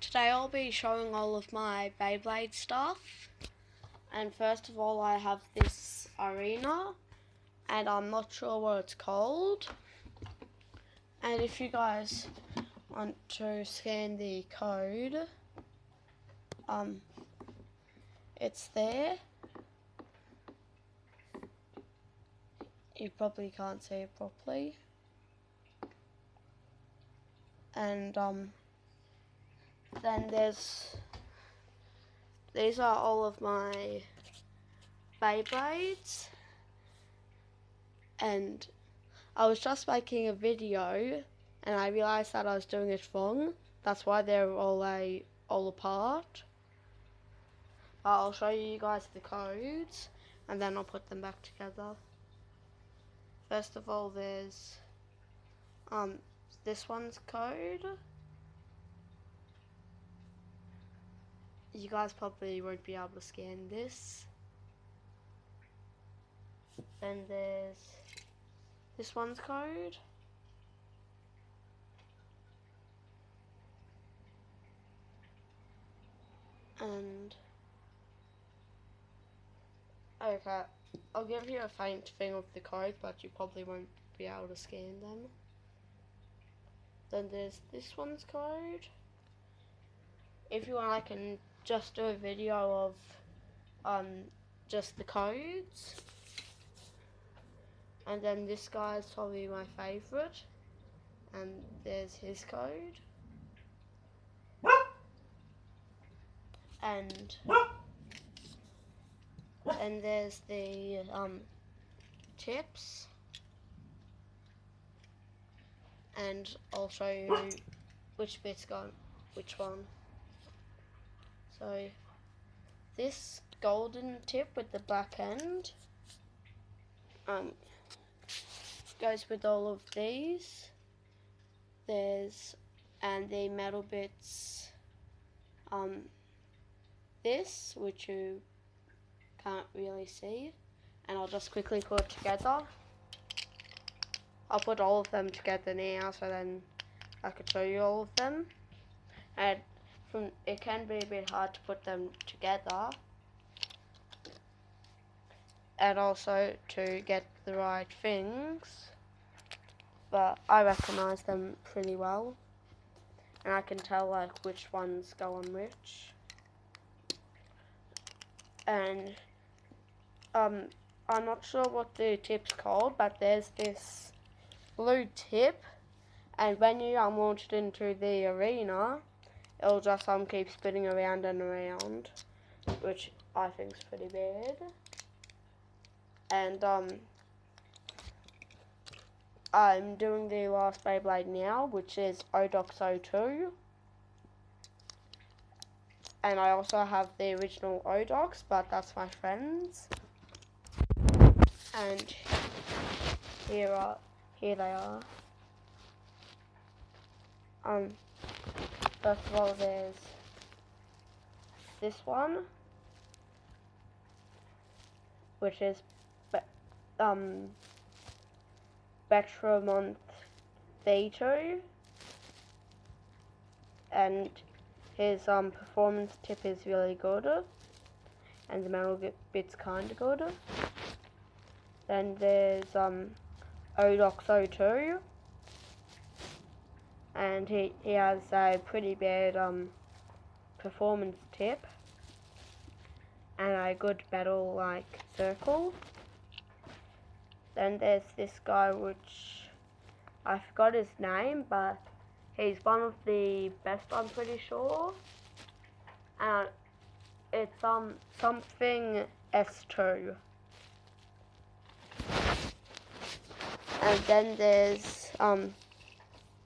today I'll be showing all of my Beyblade stuff. And first of all, I have this arena, and I'm not sure what it's called. And if you guys want to scan the code, um, it's there. You probably can't see it properly. And um, then there's these are all of my Beyblades and I was just making a video and I realised that I was doing it wrong. That's why they're all a, all apart. But I'll show you guys the codes and then I'll put them back together. First of all there's um this one's code. You guys probably won't be able to scan this. Then there's this one's code. And okay, I'll give you a faint thing of the code, but you probably won't be able to scan them. Then there's this one's code. If you want, I can just do a video of um, just the codes. And then this guy is probably my favourite. And there's his code. And and there's the um, tips. And I'll show you which bit's gone, which one. So this golden tip with the black end um, goes with all of these. There's and the metal bits um, this which you can't really see and I'll just quickly put together. I'll put all of them together now so then I can show you all of them. And from it can be a bit hard to put them together. And also to get the right things. But I recognize them pretty well. And I can tell like which ones go on which. And um I'm not sure what the tip's called but there's this blue tip. And when you um, launch it into the arena it'll just um keep spinning around and around, which I think is pretty bad. And um, I'm doing the last Beyblade now, which is Odax 02. And I also have the original Odax, but that's my friend's. And here are here they are. Um First of all, there's this one, which is um, Betramont V2, and his um, performance tip is really good, and the metal bit's kind of good. Then there's um, Odax 02, and he, he has a pretty bad um, performance tip and a good battle like circle. Then there's this guy which I forgot his name but he's one of the best I'm pretty sure. And it's um something S2. And then there's um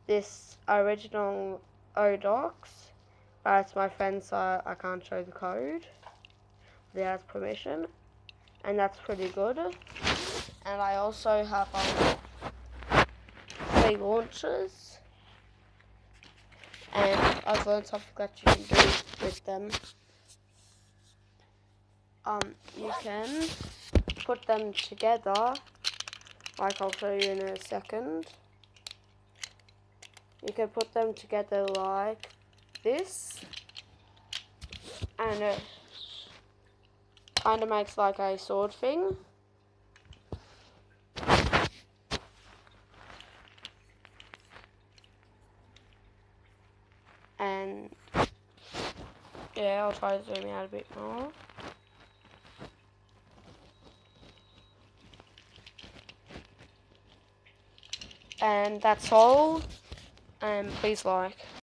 this original Odax, but it's my friend so I can't show the code. Without permission and that's pretty good. And I also have um, three launchers. And I've learned something that you can do with them. Um, you can put them together. Like I'll show you in a second you can put them together like this, and it kind of makes like a sword thing. And yeah, I'll try to zoom out a bit more. And that's all. Um, and please like.